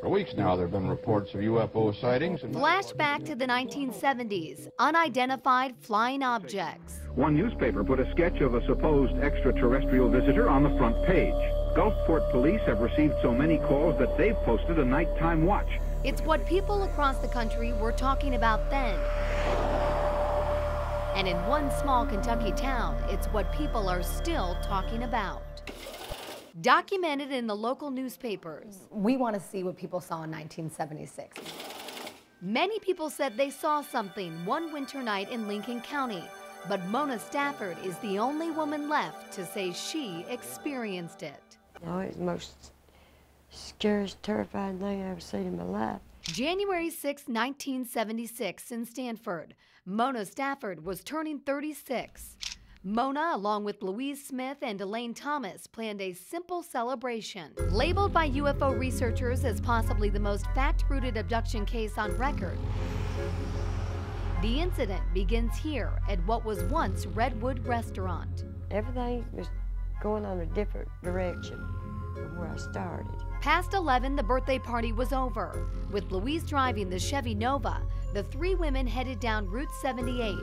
For weeks now, there have been reports of UFO sightings. And Flashback to the 1970s, unidentified flying objects. One newspaper put a sketch of a supposed extraterrestrial visitor on the front page. Gulfport police have received so many calls that they've posted a nighttime watch. It's what people across the country were talking about then. And in one small Kentucky town, it's what people are still talking about. Documented in the local newspapers. We want to see what people saw in 1976. Many people said they saw something one winter night in Lincoln County, but Mona Stafford is the only woman left to say she experienced it. No, it's the most scariest, terrifying thing I've ever seen in my life. January 6, 1976, in Stanford, Mona Stafford was turning 36. Mona, along with Louise Smith and Elaine Thomas, planned a simple celebration. Labeled by UFO researchers as possibly the most fact rooted abduction case on record, the incident begins here at what was once Redwood Restaurant. Everything was going on a different direction from where I started. Past 11, the birthday party was over. With Louise driving the Chevy Nova, the three women headed down Route 78,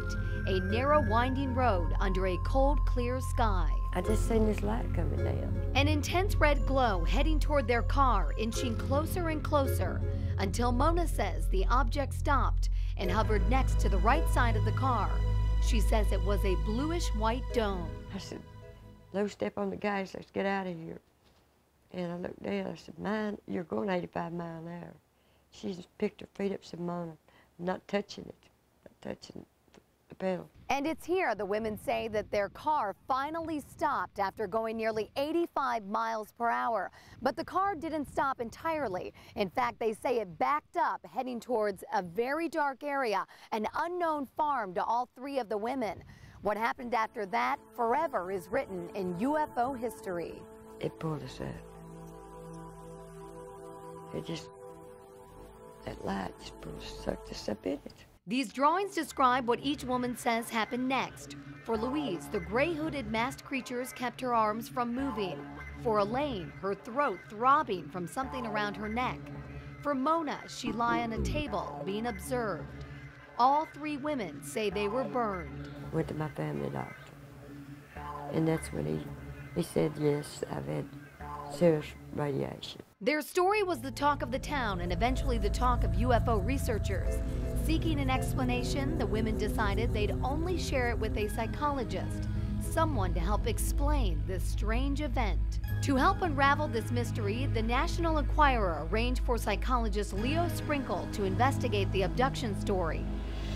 a narrow, winding road under a cold, clear sky. I just seen this light coming down. An intense red glow heading toward their car, inching closer and closer, until Mona says the object stopped and hovered next to the right side of the car. She says it was a bluish white dome. I said, low step on the gas, let's get out of here. And I looked down, I said, Mine, you're going 85 mile an hour. She just picked her feet up, said, Mona, I'm not touching it, not touching the pedal. And it's here the women say that their car finally stopped after going nearly 85 miles per hour. But the car didn't stop entirely. In fact, they say it backed up, heading towards a very dark area, an unknown farm to all three of the women. What happened after that forever is written in UFO history. It pulled us up. It just, that light just sucked us up in it. These drawings describe what each woman says happened next. For Louise, the gray hooded masked creatures kept her arms from moving. For Elaine, her throat throbbing from something around her neck. For Mona, she lay on a table being observed. All three women say they were burned. Went to my family doctor. And that's when he, he said, yes, I've had serious radiation. Their story was the talk of the town and eventually the talk of UFO researchers. Seeking an explanation, the women decided they'd only share it with a psychologist, someone to help explain this strange event. To help unravel this mystery, the National Enquirer arranged for psychologist Leo Sprinkle to investigate the abduction story.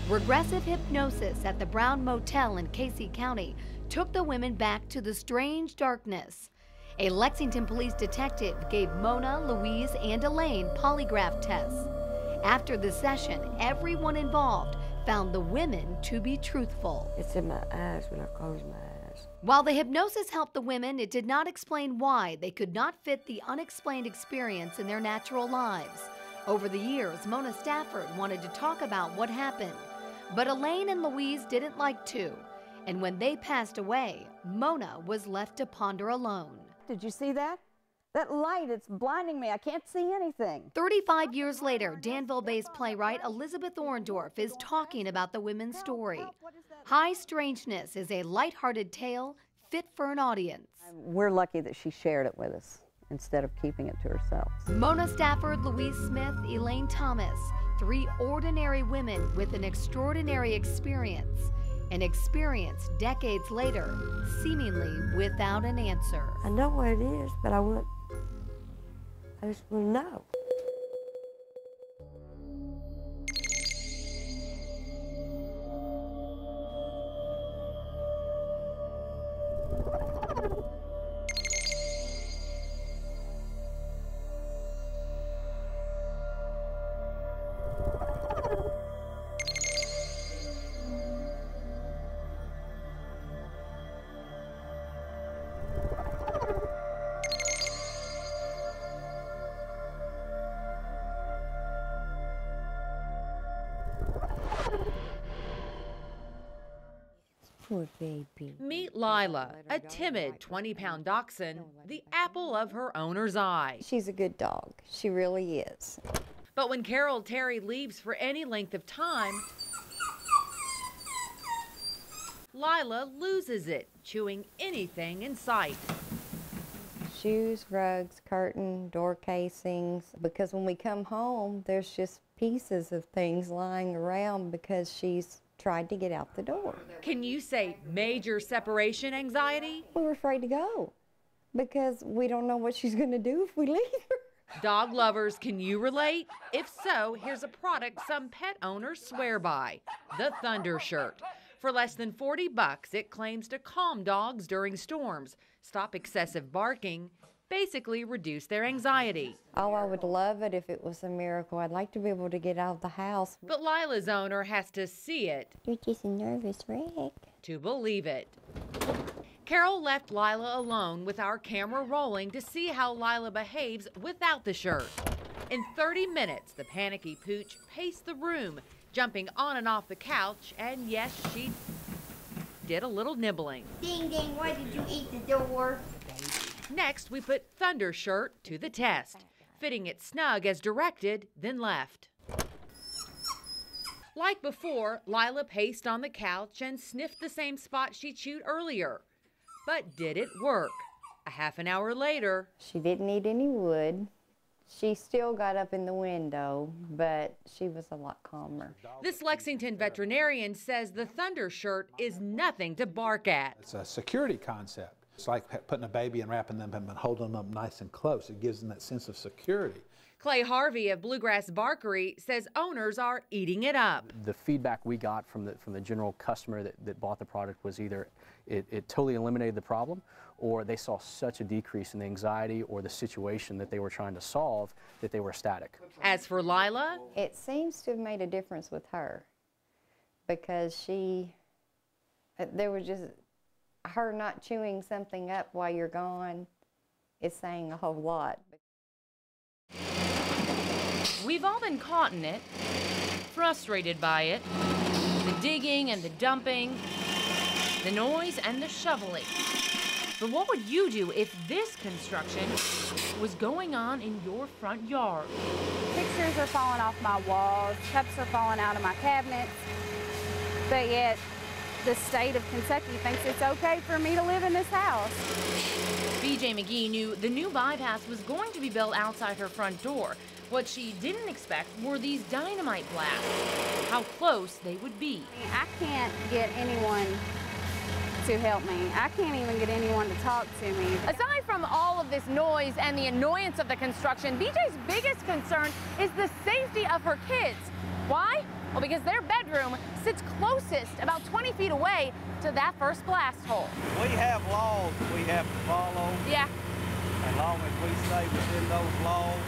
Regressive hypnosis at the Brown Motel in Casey County took the women back to the strange darkness. A Lexington police detective gave Mona, Louise, and Elaine polygraph tests. After the session, everyone involved found the women to be truthful. It's in my eyes when I close my eyes. While the hypnosis helped the women, it did not explain why they could not fit the unexplained experience in their natural lives. Over the years, Mona Stafford wanted to talk about what happened, but Elaine and Louise didn't like to. And when they passed away, Mona was left to ponder alone. Did you see that? That light, it's blinding me. I can't see anything. 35 years later, Danville based playwright Elizabeth Orndorff is talking about the women's story. High Strangeness is a lighthearted tale fit for an audience. We're lucky that she shared it with us instead of keeping it to herself. Mona Stafford, Louise Smith, Elaine Thomas, three ordinary women with an extraordinary experience. An experience decades later, seemingly without an answer. I know what it is, but I want, I just want to know. Poor baby. Meet Lila, a timid 20 pound dachshund, the apple of her owner's eye. She's a good dog. She really is. But when Carol Terry leaves for any length of time, Lila loses it, chewing anything in sight. Shoes, rugs, curtain, door casings. Because when we come home, there's just pieces of things lying around because she's tried to get out the door. Can you say major separation anxiety? We were afraid to go because we don't know what she's going to do if we leave her. Dog lovers, can you relate? If so, here's a product some pet owners swear by the Thunder Shirt. For less than 40 bucks, it claims to calm dogs during storms, stop excessive barking, basically reduce their oh, anxiety. Oh, I would love it if it was a miracle. I'd like to be able to get out of the house. But Lila's owner has to see it. You're just a nervous wreck. To believe it. Carol left Lila alone with our camera rolling to see how Lila behaves without the shirt. In 30 minutes, the panicky pooch paced the room, jumping on and off the couch, and yes, she did a little nibbling. Ding ding, why did you eat the door? Next, we put Thunder Shirt to the test, fitting it snug as directed, then left. Like before, Lila paced on the couch and sniffed the same spot she chewed earlier. But did it work? A half an hour later, She didn't need any wood. She still got up in the window, but she was a lot calmer. this Lexington veterinarian says the Thunder Shirt is nothing to bark at. It's a security concept. It's like putting a baby and wrapping them up and holding them up nice and close. It gives them that sense of security. Clay Harvey of Bluegrass Barkery says owners are eating it up. The feedback we got from the, from the general customer that, that bought the product was either it, it totally eliminated the problem or they saw such a decrease in the anxiety or the situation that they were trying to solve that they were ecstatic. As for Lila, It seems to have made a difference with her because she, uh, there was just, her not chewing something up while you're gone is saying a whole lot. We've all been caught in it, frustrated by it, the digging and the dumping, the noise and the shoveling. But what would you do if this construction was going on in your front yard? Pictures are falling off my walls, cups are falling out of my cabinets, but yet the state of Kentucky thinks it's okay for me to live in this house. BJ McGee knew the new bypass was going to be built outside her front door. What she didn't expect were these dynamite blasts, how close they would be. I can't get anyone to help me. I can't even get anyone to talk to me. Aside from all of this noise and the annoyance of the construction, BJ's biggest concern is the safety of her kids. Why? Well, because their bedroom sits closest, about 20 feet away, to that first blast hole. We have laws we have to follow. Yeah, As long as we stay within those laws,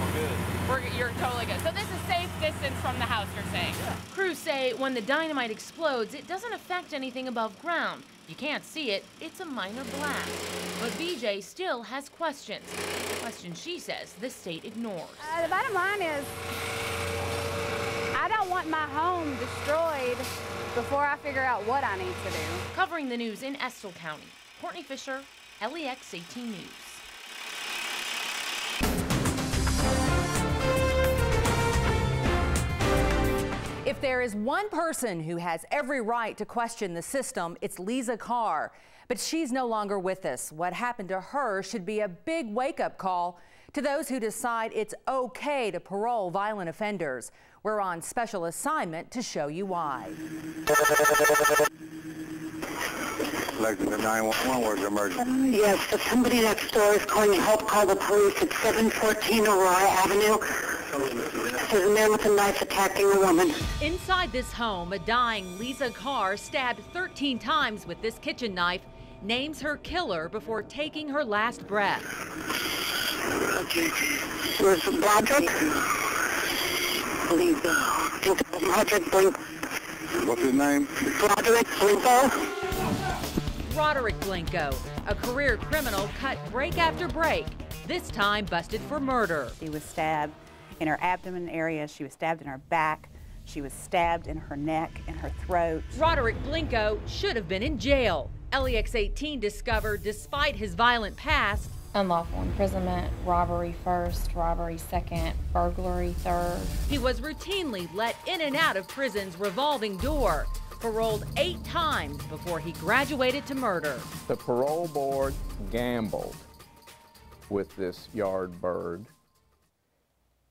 we're good. we're, you're totally good. So this is safe distance from the house, you're saying? Yeah. Crews say when the dynamite explodes, it doesn't affect anything above ground. You can't see it, it's a minor blast. But BJ still has questions. Questions she says the state ignores. Uh, the bottom line is, I don't want my home destroyed before I figure out what I need to do. Covering the news in Estill County, Courtney Fisher, LEX 18 News. If there is one person who has every right to question the system, it's Lisa Carr. But she's no longer with us. What happened to her should be a big wake up call to those who decide it's okay to parole violent offenders. We're on special assignment to show you why. Lexington 911, where's the emergency? Uh, yes, but somebody next door is calling help. Call the police at 714 Aurora Avenue. There's a man with a knife attacking a woman. inside this home, a dying Lisa Carr stabbed 13 times with this kitchen knife, names her killer before taking her last breath. Was Broderick? Broderick Blink. What's his name? Broderick Blinko. Roderick Blinko, a career criminal, cut break after break, this time busted for murder. She was stabbed in her abdomen area. She was stabbed in her back. She was stabbed in her neck and her throat. Roderick Blinko should have been in jail. LEX 18 discovered despite his violent past, Unlawful imprisonment, robbery first, robbery second, burglary third. he was routinely let in and out of prison's revolving door, paroled eight times before he graduated to murder. The parole board gambled with this yard bird,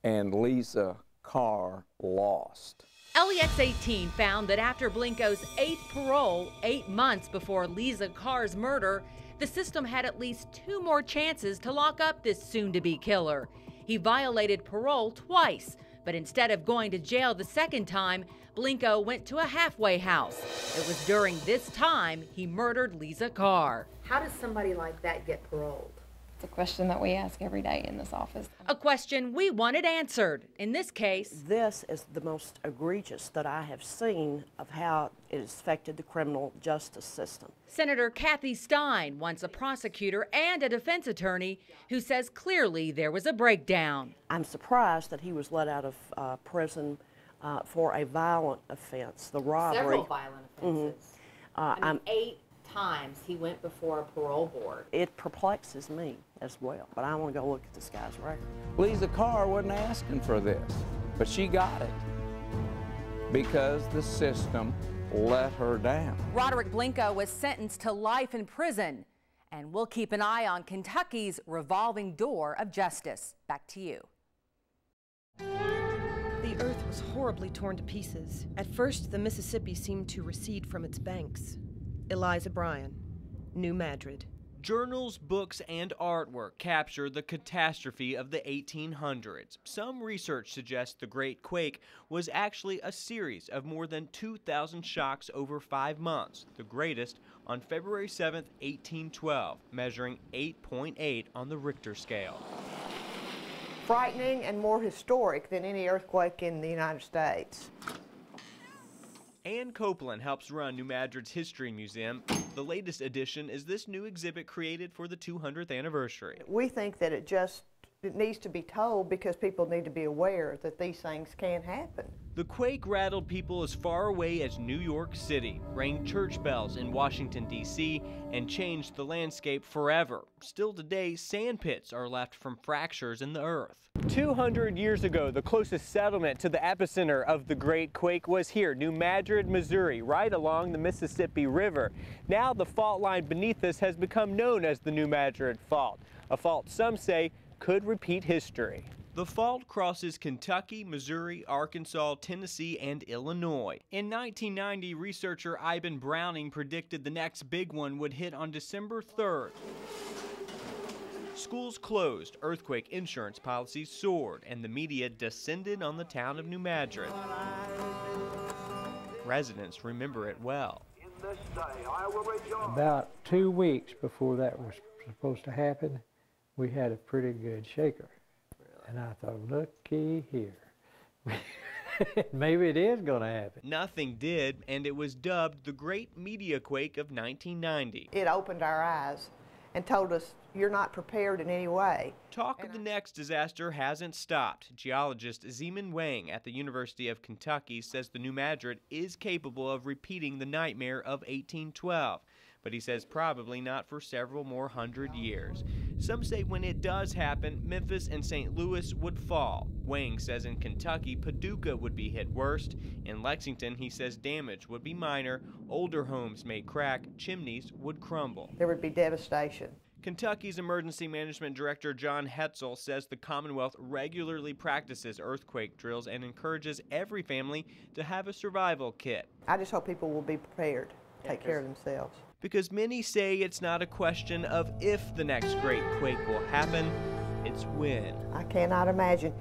and Lisa Carr lost. LEX 18 found that after Blinko's eighth parole, eight months before Lisa Carr's murder, the system had at least two more chances to lock up this soon to be killer. He violated parole twice, but instead of going to jail the second time, Blinko went to a halfway house. It was during this time he murdered Lisa Carr. How does somebody like that get paroled? It's a question that we ask every day in this office. A question we wanted answered. In this case, This is the most egregious that I have seen of how it has affected the criminal justice system. Senator Kathy Stein wants a prosecutor and a defense attorney who says clearly there was a breakdown. I'm surprised that he was let out of uh, prison uh, for a violent offense, the robbery. Several violent offenses. Uh, I mean, I'm- eight times he went before a parole board. it perplexes me as well, but I want to go look at this guy's record. Lisa Carr wasn't asking for this, but she got it because the system let her down. Roderick Blinko was sentenced to life in prison. And we'll keep an eye on Kentucky's revolving door of justice. Back to you. The earth was horribly torn to pieces. At first, the Mississippi seemed to recede from its banks. Eliza Bryan, New Madrid. Journals, books, and artwork capture the catastrophe of the 1800s. Some research suggests the Great Quake was actually a series of more than 2,000 shocks over five months, the greatest on February 7, 1812, measuring 8.8 on the Richter scale. frightening and more historic than any earthquake in the United States. Ann Copeland helps run New Madrid's History Museum. The latest addition is this new exhibit created for the 200th anniversary. We think that it just it needs to be told because people need to be aware that these things can happen. The quake rattled people as far away as New York City, rang church bells in Washington, D.C., and changed the landscape forever. Still today, sand pits are left from fractures in the earth. 200 years ago, the closest settlement to the epicenter of the Great Quake was here, New Madrid, Missouri, right along the Mississippi River. Now the fault line beneath us has become known as the New Madrid Fault, a fault some say could repeat history. The fault crosses Kentucky, Missouri, Arkansas, Tennessee, and Illinois. In 1990, researcher Iben Browning predicted the next big one would hit on December 3rd. Schools closed, earthquake insurance policies soared, and the media descended on the town of New Madrid. Residents remember it well. About two weeks before that was supposed to happen, we had a pretty good shaker. And I thought, looky here. Maybe it is going to happen. Nothing did, and it was dubbed the Great Media Quake of 1990. It opened our eyes and told us you're not prepared in any way. Talk of the next disaster hasn't stopped. Geologist Zhenming Wang at the University of Kentucky says the New Madrid is capable of repeating the nightmare of 1812, but he says probably not for several more hundred years. Some say when it does happen, Memphis and St. Louis would fall. Wang says in Kentucky, Paducah would be hit worst. In Lexington, he says damage would be minor, older homes may crack, chimneys would crumble. There would be devastation. Kentucky's Emergency Management Director John Heltzel says the Commonwealth regularly practices earthquake drills and encourages every family to have a survival kit. I just hope people will be prepared, take care of themselves. Because many say it's not a question of if the next great quake will happen, it's when. I cannot imagine